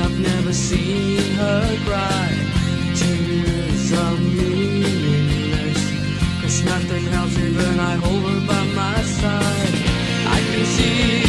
I've never seen her cry. Tears are meaningless. Cause nothing helps even I hold her by my side. I can see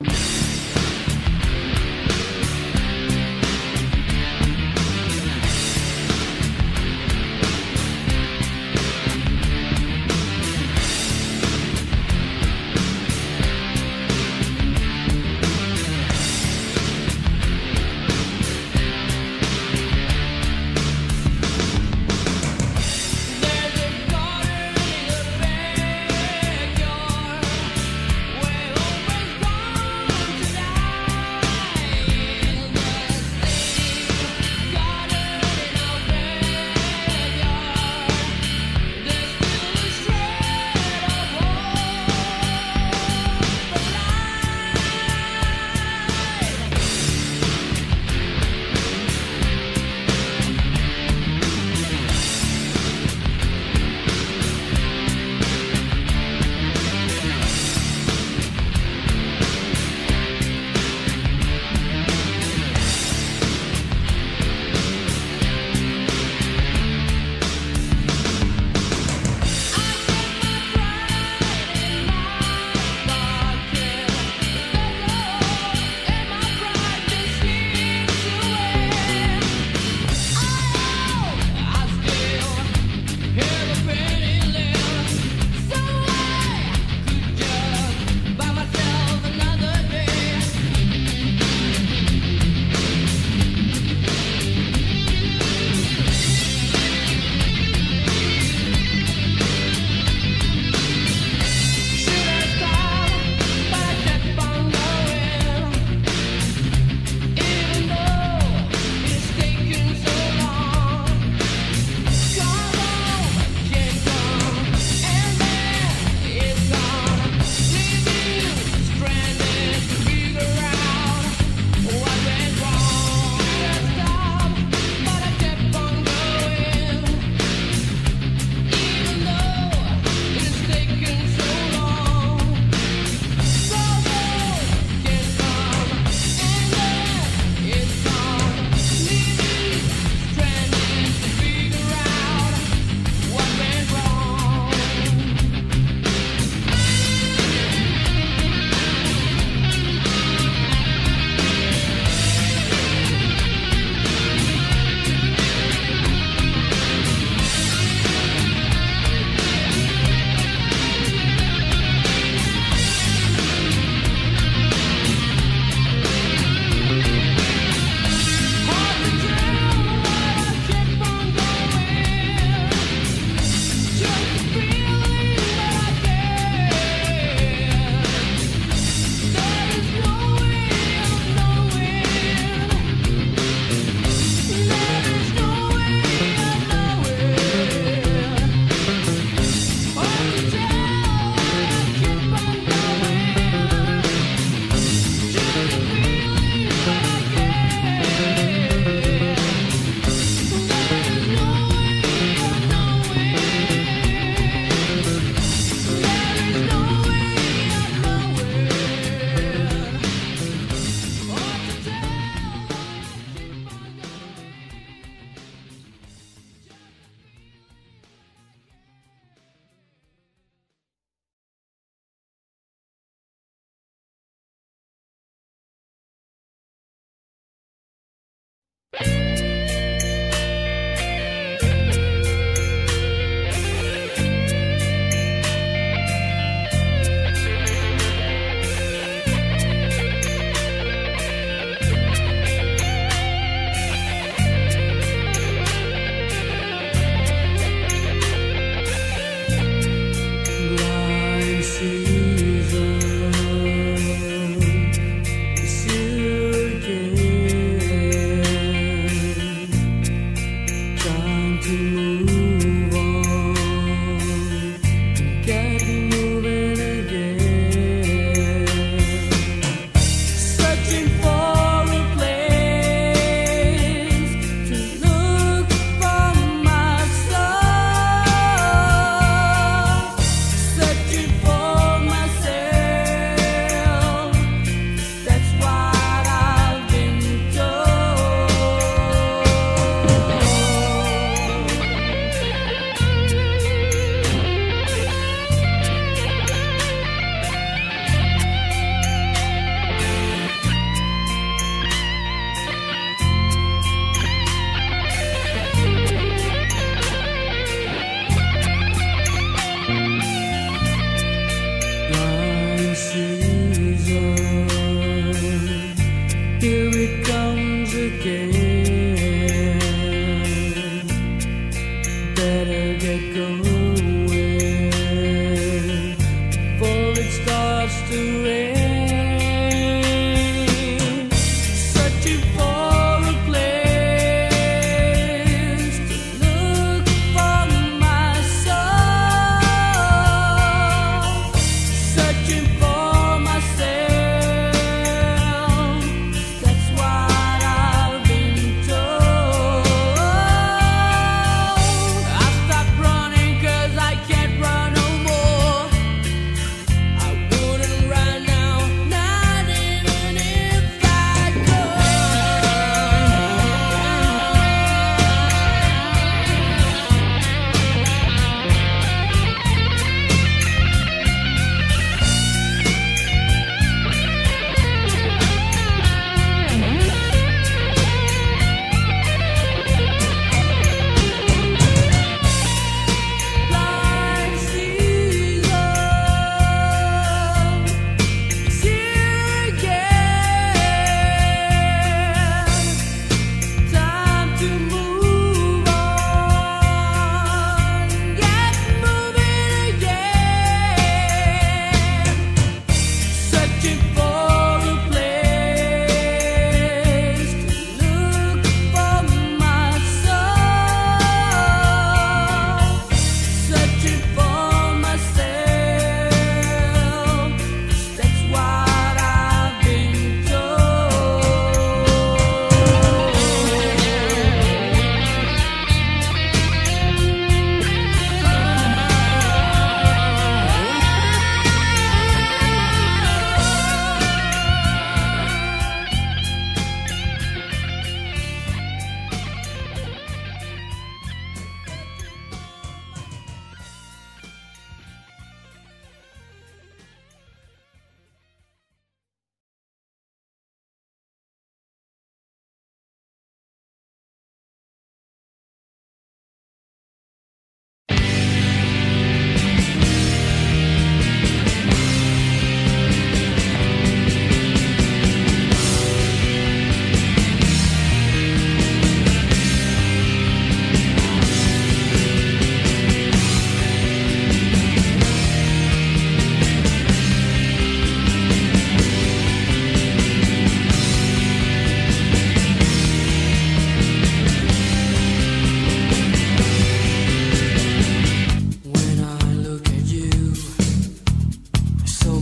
There's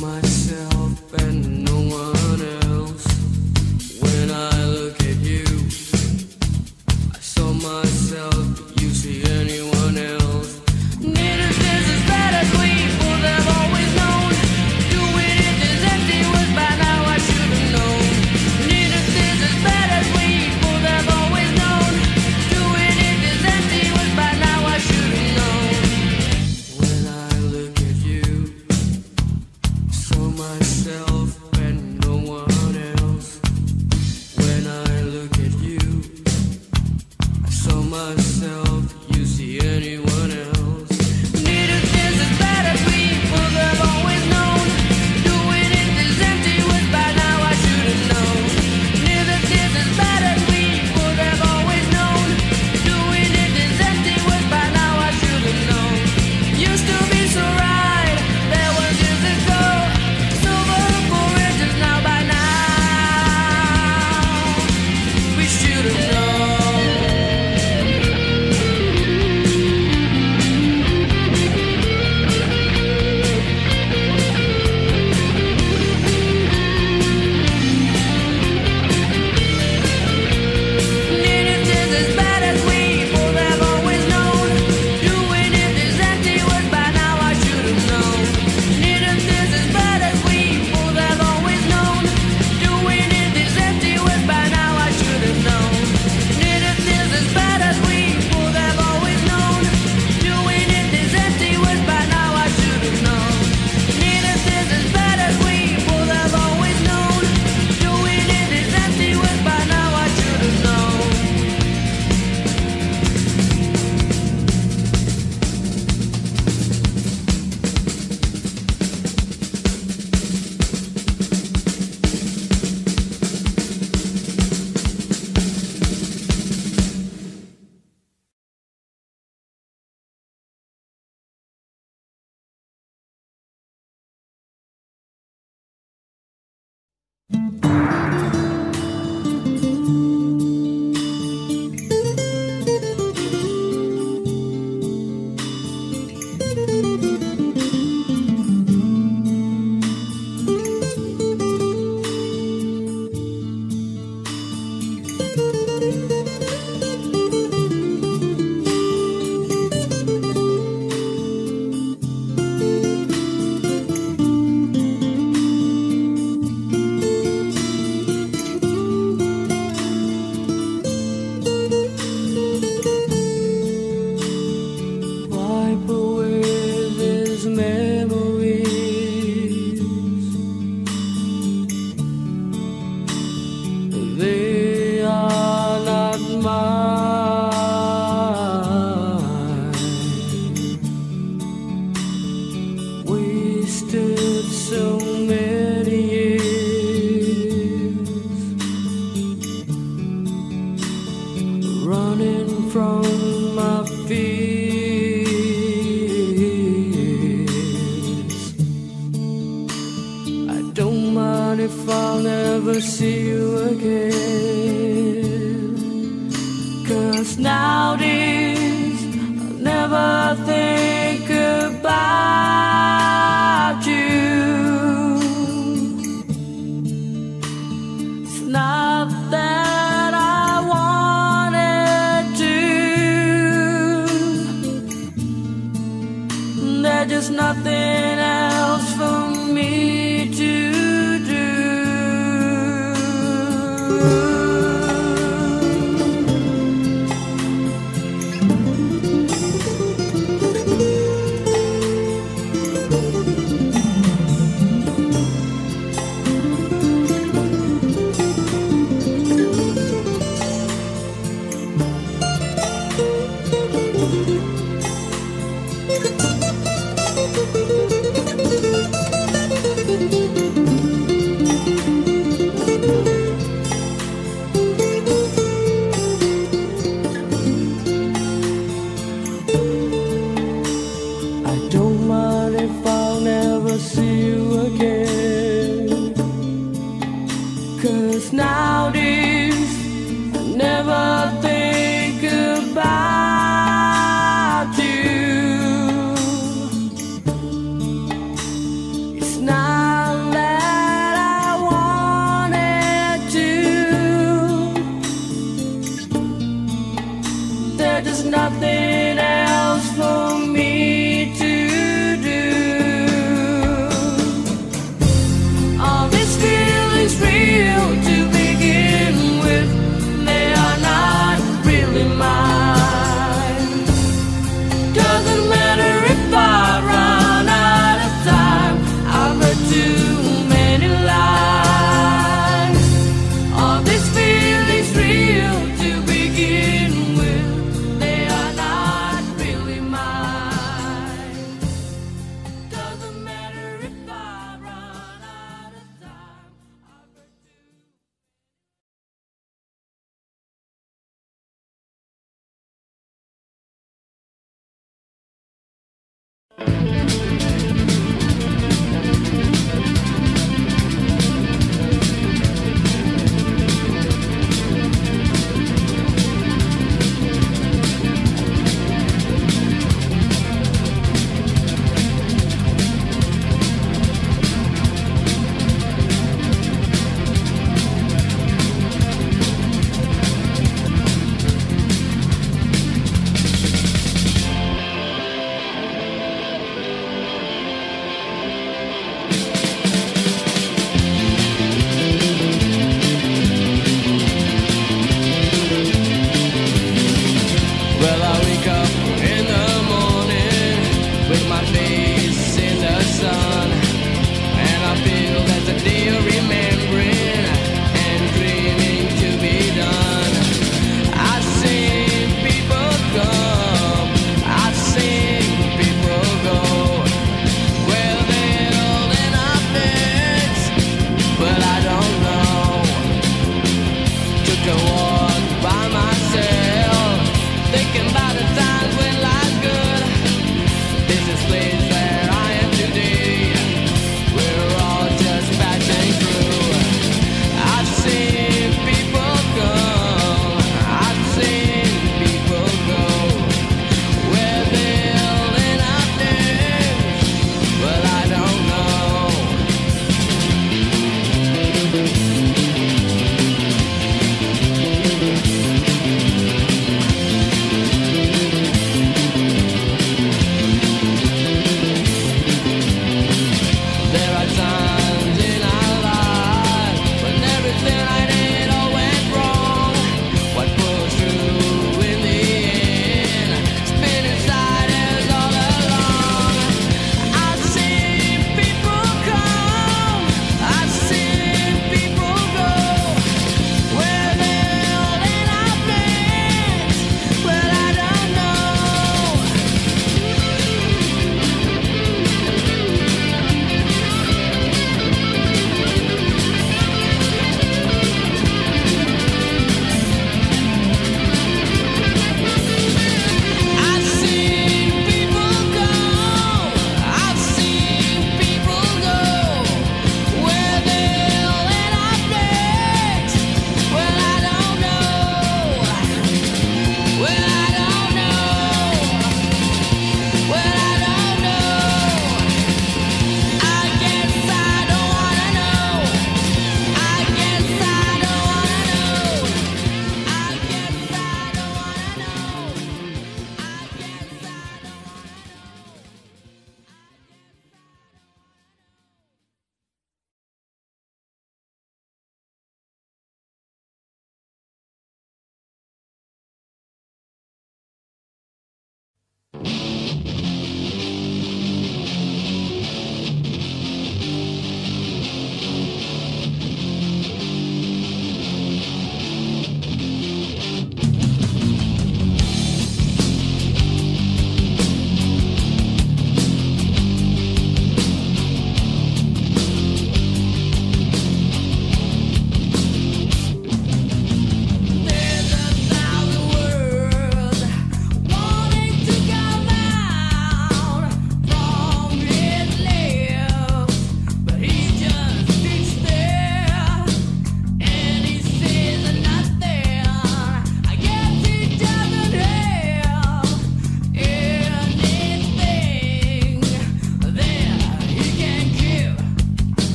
my again. Cause nowadays